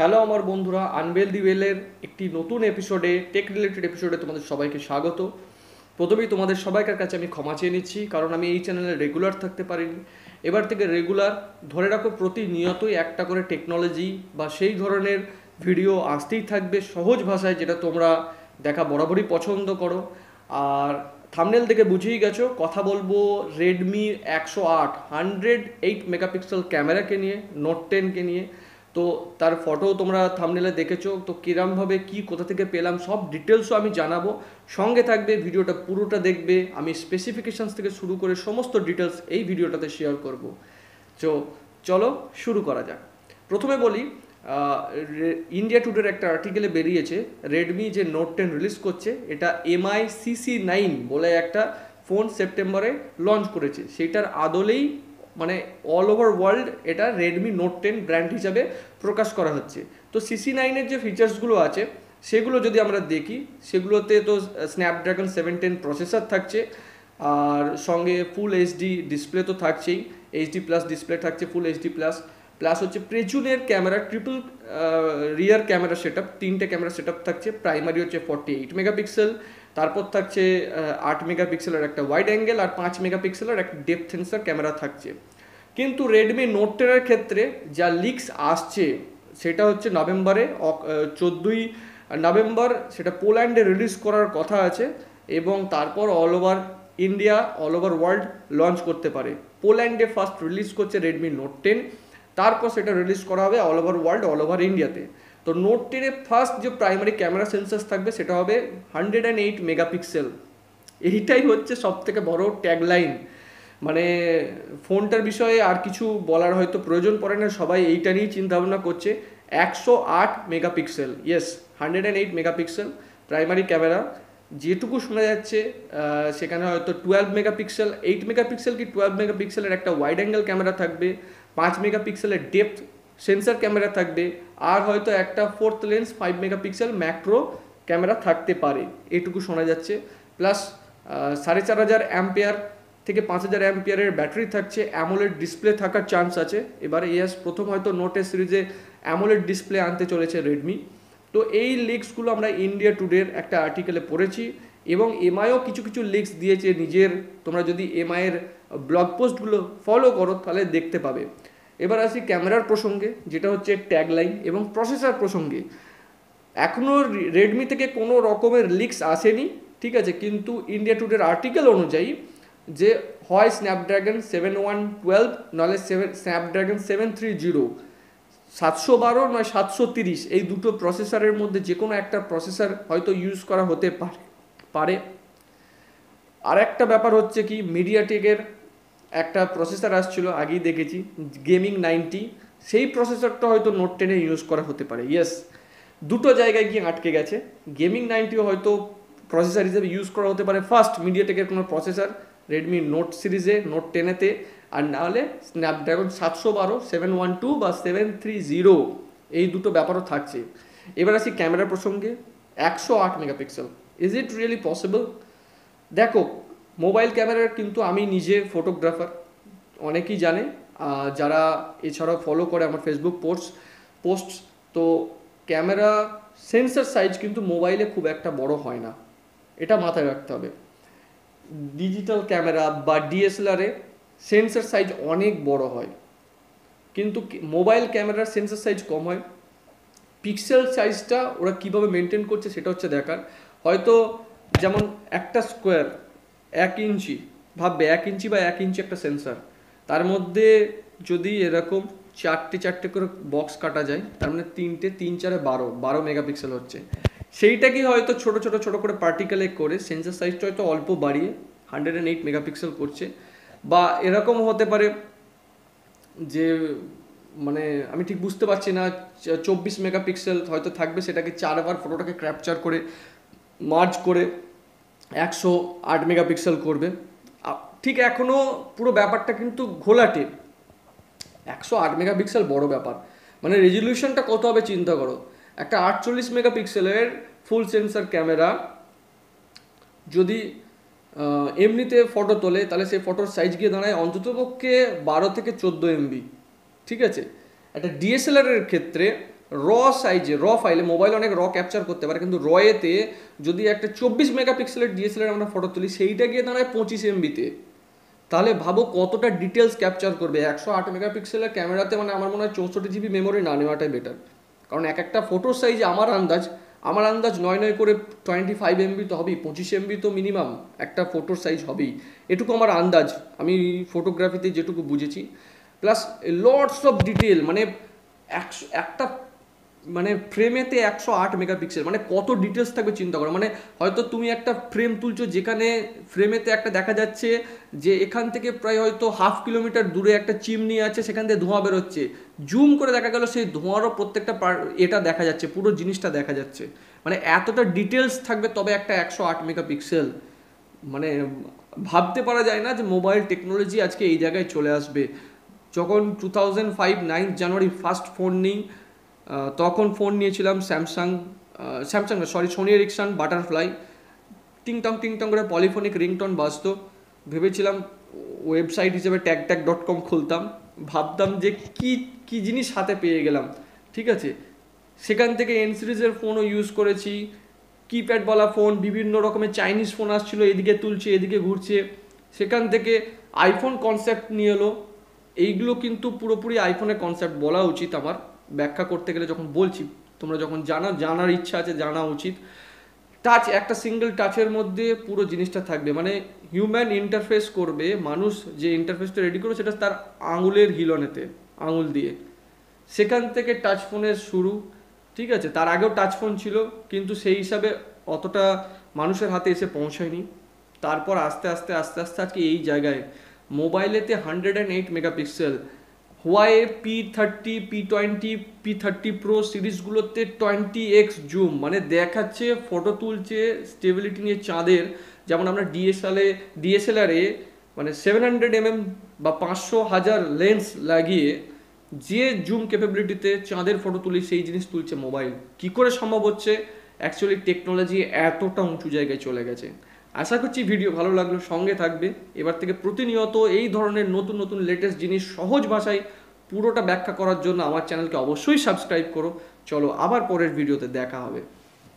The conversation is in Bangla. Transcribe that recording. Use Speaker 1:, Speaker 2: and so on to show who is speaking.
Speaker 1: হ্যালো আমার বন্ধুরা, আনবেল দি ওয়েলের একটি নতুন এপিসোডে টেক রিলেটেড এপিসোডে তোমাদের সবাইকে স্বাগত। প্রথমেই তোমাদের সবাইকার কাছে আমি ক্ষমা চেয়ে নিচ্ছি, কারণ আমি এই চ্যানেলে রেগুলার থাকতে পারিনি। এবার থেকে রেগুলার ধরে রাখো প্রতিনিয়তই একটা করে টেকনোলজি বা সেই ধরনের ভিডিও আসতেই থাকবে সহজ ভাষায়, যেটা তোমরা দেখা বরাবরই পছন্দ করো। আর থামনেল থেকে বুঝেই গেছো, কথা বলব রেডমি একশো আট হান্ড্রেড এইট মেগাপিক্সেল ক্যামেরাকে নিয়ে নোট টেনকে নিয়ে। তো তার ফটো তোমরা থামনেলে দেখেছ, তো কিরমভাবে কি কোথা থেকে পেলাম, সব ডিটেলসও আমি জানাব। সঙ্গে থাকবে, ভিডিওটা পুরোটা দেখবে, আমি স্পেসিফিকেশানস থেকে শুরু করে সমস্ত ডিটেলস এই ভিডিওটাতে শেয়ার করব। তো চলো শুরু করা যাক। প্রথমে বলি ইন্ডিয়া টুডের একটা আর্টিকেলে বেরিয়েছে রেডমি যে নোট টেন রিলিজ করছে, এটা এমআই সিসি নাইন বলে একটা ফোন সেপ্টেম্বরে লঞ্চ করেছে। সেটার আদলেই মানে অল ওভার ওয়ার্ল্ড এটা রেডমি নোট টেন ব্র্যান্ড হিসাবে প্রকাশ করা হচ্ছে। তো সিসি নাইনের যে ফিচার্সগুলো আছে, সেগুলো যদি আমরা দেখি, সেগুলোতে তো স্ন্যাপড্রাগন সেভেন টেন প্রসেসর থাকছে, আর সঙ্গে ফুল এইচডি ডিসপ্লে তো থাকছেই এইচডি প্লাস ডিসপ্লে থাকছে ফুল এইচডি প্লাস প্লাস হচ্ছে প্রেজুনের camera triple rear camera set তিনটে ক্যামেরা সেট থাকছে প্রাইমারি হচ্ছে ফর্টি এইট মেগাপিক্সেল তারপর থাকছে আট মেগাপিক্সেলের একটা ওয়াইড অ্যাঙ্গেল আর পাঁচ মেগাপিক্সেলের একটা ডেপ সেন্সার ক্যামেরা থাকছে। কিন্তু রেডমি নোট টেনের ক্ষেত্রে যা লিক্স আসছে, সেটা হচ্ছে নভেম্বরে চোদ্দোই নভেম্বর, সেটা পোল্যান্ডে রিলিজ করার কথা আছে এবং তারপর all over India all over world launch করতে পারে। পোল্যান্ডে ফার্স্ট রিলিজ করছে রেডমি নোট টেন তারপর সেটা রিলিজ করা হবে all over world all over ইন্ডিয়াতে তো নোট টেনে ফার্স্ট যে প্রাইমারি ক্যামেরা সেন্সার থাকবে সেটা হবে হান্ড্রেড অ্যান্ড এইট মেগাপিক্সেল এইটাই হচ্ছে সব থেকে বড় ট্যাগলাইন মানে ফোনটার বিষয়ে আর কিছু বলার হয়তো প্রয়োজন পড়ে না, সবাই এইটা নিয়েই চিন্তাভাবনা করছে। একশো আট megapixel yes hundred and eight megapixel primary camera যেটুকু শোনা যাচ্ছে সেখানে হয়তো টুয়েলভ মেগাপিক্সেল এইট মেগাপিক্সেল কি টুয়েলভ মেগাপিক্সেলের একটা ওয়াইড অ্যাঙ্গেল ক্যামেরা থাকবে, পাঁচ মেগাপিক্সেলের ডেপথ সেন্সার ক্যামেরা থাকবে, আর হয়তো একটা fourth lens five megapixel macro camera থাকতে পারে। এটুকু শোনা যাচ্ছে। প্লাস সাড়ে চার হাজার অ্যাম্পিয়ার থেকে পাঁচ হাজার অ্যাম্পিয়ারের ব্যাটারি থাকছে। অ্যামোলেড ডিসপ্লে থাকার চান্স আছে। এবারে ইয়াস প্রথম হয়তো নোটে সিরিজে অ্যামোলেড ডিসপ্লে আনতে চলেছে রেডমি তো এই লিক্সগুলো আমরা ইন্ডিয়া টুডের একটা আর্টিকেলে পড়েছি এবং এমআইও কিছু কিছু লিক্স দিয়েছে নিজের। তোমরা যদি এমআইয়ের ব্লগ পোস্টগুলো ফলো করো, তাহলে দেখতে পাবে। এবার আসি ক্যামেরার প্রসঙ্গে, যেটা হচ্ছে ট্যাগলাইন এবং প্রসেসর প্রসঙ্গে। এখনও রেডমি থেকে কোনো রকমের লিক্স আসেনি, ঠিক আছে? কিন্তু ইন্ডিয়া টুডের আর্টিকেল অনুযায়ী যে হয় স্ন্যাপড্রাগন সেভেন ওয়ান টুয়েলভ নাহলে seven Snapdragon seven three zero সাতশো বারো নয় সাতশো তিরিশ, এই দুটো প্রসেসরের মধ্যে যে কোনো একটা প্রসেসর হয়তো ইউজ করা হতে পারে পারে। আর একটা ব্যাপার হচ্ছে কি মিডিয়াটেকের একটা প্রসেসর আসছিল, আগেই দেখেছি গেমিং নাইনটি সেই প্রসেসরটা হয়তো নোট টেনে ইউজ করা হতে পারে ইয়েস দুটো জায়গায় গিয়ে আটকে গেছে গেমিং নাইনটিও হয়তো প্রসেসর হিসেবে ইউজ করা হতে পারে ফার্স্ট মিডিয়াটেকের কোনো প্রসেসর রেডমি নোট সিরিজে নোট টেনেতে আর নাহলে স্ন্যাপড্রাগন সাতশো বারো সেভেন ওয়ান টু বা সেভেন থ্রি জিরো এই দুটো ব্যাপারও থাকছে। এবার আসি ক্যামেরার প্রসঙ্গে, একশো আট megapixel is it really possible দেখো মোবাইল ক্যামেরার কিন্তু আমি নিজে ফটোগ্রাফার, অনেকেই জানে যারা এছাড়াও ফলো করে আমার ফেসবুক পোস্ট পোস্ট তো ক্যামেরা সেন্সার সাইজ কিন্তু মোবাইলে খুব একটা বড় হয় না। এটা মাথায় রাখতে হবে। ডিজিটাল ক্যামেরা বা ডিএসএলআরে সেন্সার সাইজ অনেক বড় হয়। কিন্তু মোবাইল ক্যামেরার সেন্সার সাইজ কম হয়। পিক্সেল সাইজটা ওরা কীভাবে মেনটেন করছে সেটা হচ্ছে দেখার। হয়তো যেমন একটা স্কোয়ার এক ইঞ্চি, ভাববে এক ইঞ্চি বা এক ইঞ্চি একটা সেন্সার তার মধ্যে যদি এরকম চারটে চারটে করে বক্স কাটা যায়, তার মানে তিনটে তিন চারে বারো বারো মেগাপিক্সেল হচ্ছে। সেইটাকে হয়তো ছোট ছোট ছোট করে পার্টিকেলে করে সেন্সার সাইজটা হয়তো অল্প বাড়িয়ে হান্ড্রেড অ্যান্ড এইট মেগাপিক্সেল করছে। বা এরকম হতে পারে যে মানে আমি ঠিক বুঝতে পারছি না, চব্বিশ মেগাপিক্সেল হয়তো থাকবে সেটাকে চারবার ফটোটাকে ক্র্যাপচার করে মার্জ করে একশো আট মেগাপিক্সেল করবে। ঠিক এখনও পুরো ব্যাপারটা কিন্তু ঘোলাটে। একশো আট মেগাপিক্সেল বড় ব্যাপার। মানে রেজলিউশনটা কত হবে চিন্তা করো। একটা আটচল্লিশ মেগাপিক্সেলের ফুল সেন্সার ক্যামেরা যদি এমনিতে ফটো তোলে, তাহলে সেই ফটোর সাইজ গিয়ে দাঁড়ায় অন্ততপক্ষে বারো থেকে চোদ্দ এমবি ঠিক আছে? একটা ডিএসএলআরের ক্ষেত্রে র সাইজে র ফাইলে মোবাইল অনেক র ক্যাপচার করতে পারে, কিন্তু রয়েতে যদি একটা চব্বিশ মেগাপিক্সেলের ডিএসএলআর আমরা ফটো তুলি, সেইটা গিয়ে দাঁড়ায় পঁচিশ এমবিতে তাহলে ভাবো কতটা ডিটেলস ক্যাপচার করবে। একশো আট মেগাপিক্সেলের ক্যামেরাতে মানে আমার মনে হয় চৌষট্টি জিবি মেমোরি না নেওয়াটাই বেটার কারণ এক একটা ফটোর সাইজে আমার আন্দাজ আমার আন্দাজ নয় নয় করে টোয়েন্টি ফাইভ এমবি তো হবেই, পঁচিশ এমবি তো মিনিমাম একটা ফটোর সাইজ হবেই। এটুকু আমার আন্দাজ, আমি ফটোগ্রাফিতে যেটুকু বুঝেছি। প্লাস লটস অফ ডিটেল মানে একশো, একটা মানে ফ্রেমেতে একশো আট মেগাপিক্সেল মানে কত ডিটেলস থাকবে চিন্তা করো। মানে হয়তো তুমি একটা ফ্রেম তুলছো যেখানে ফ্রেমেতে একটা দেখা যাচ্ছে যে এখান থেকে প্রায় হয়তো হাফ কিলোমিটার দূরে একটা চিমনি আছে, সেখান থেকে ধোঁয়া বেরোচ্ছে। জুম করে দেখা গেল সেই ধোঁয়ারও প্রত্যেকটা এটা দেখা যাচ্ছে, পুরো জিনিসটা দেখা যাচ্ছে। মানে এতটা ডিটেলস থাকবে তবে একটা একশো আট মেগাপিক্সেল মানে ভাবতে পারা যায় না যে মোবাইল টেকনোলজি আজকে এই জায়গায় চলে আসবে। যখন টু থাউজেন্ড ফাইভ নাইন্থ জানুয়ারি ফার্স্ট ফোন নিই তখন ফোন নিয়েছিলাম স্যামসাং স্যামসাং না সরি সোনি এরিকশন বাটারফ্লাই টিংটং টিংটং করে পলিফোনিক রিংটন বাজতো। ভেবেছিলাম ওয়েবসাইট হিসেবে ট্যাগ ট্যাগ ডট কম খুলতাম। ভাবতাম যে কি কি জিনিস হাতে পেয়ে গেলাম, ঠিক আছে? সেখান থেকে এন সিরিজের ফোনও ইউজ করেছি। কিপ্যাডওয়ালা ফোন বিভিন্ন রকমের চাইনিজ ফোন আসছিল, এদিকে তুলছে, এদিকে ঘুরছে। সেখান থেকে আইফোন কনসেপ্ট নিয়ে এলো। এইগুলো কিন্তু পুরোপুরি আইফোনের কনসেপ্ট বলা উচিত আমার। ব্যাখ্যা করতে গেলে যখন বলছি, তোমরা যখন জানা, জানার ইচ্ছা আছে জানা উচিত। টাচ একটা সিঙ্গেল টাচের মধ্যে পুরো জিনিসটা থাকবে। মানে হিউম্যান ইন্টারফেস করবে, মানুষ যে ইন্টারফেসটা রেডি করবে সেটা তার আঙুলের হিলনেতে, আঙুল দিয়ে। সেখান থেকে টাচ ফোনের শুরু, ঠিক আছে? তার আগেও টাচ ফোন ছিল, কিন্তু সেই হিসাবে অতটা মানুষের হাতে এসে পৌঁছায়নি। তারপর আস্তে আস্তে আস্তে আস্তে আজকে এই জায়গায়। মোবাইলেতে hundred and eight megapixel Huawei P thirty P twenty P thirty pro সিরিজগুলোতে twenty x zoom মানে দেখাচ্ছে ফটো তুলছে স্টেবিলিটি নিয়ে চাঁদের। যেমন আমরা ডিএসএলএ ডিএসএলআরে মানে সেভেন হান্ড্রেড এমএম বা পাঁচশো হাজার লেন্স লাগিয়ে যে জুম ক্যাপাবিলিটিতে চাঁদের ফটো তুলি, সেই জিনিস তুলছে মোবাইল কি করে সম্ভব হচ্ছে? অ্যাকচুয়ালি টেকনোলজি এতটা উঁচু জায়গায় চলে গেছে। আশা করছি ভিডিও ভালো লাগল, সঙ্গে থাকবে। এবার থেকে প্রতিনিয়ত এই ধরনের নতুন নতুন লেটেস্ট জিনিস সহজ ভাষায় পুরোটা ব্যাখ্যা করার জন্য আমার চ্যানেলকে অবশ্যই সাবস্ক্রাইব করো। চলো আবার পরের ভিডিওতে দেখা হবে।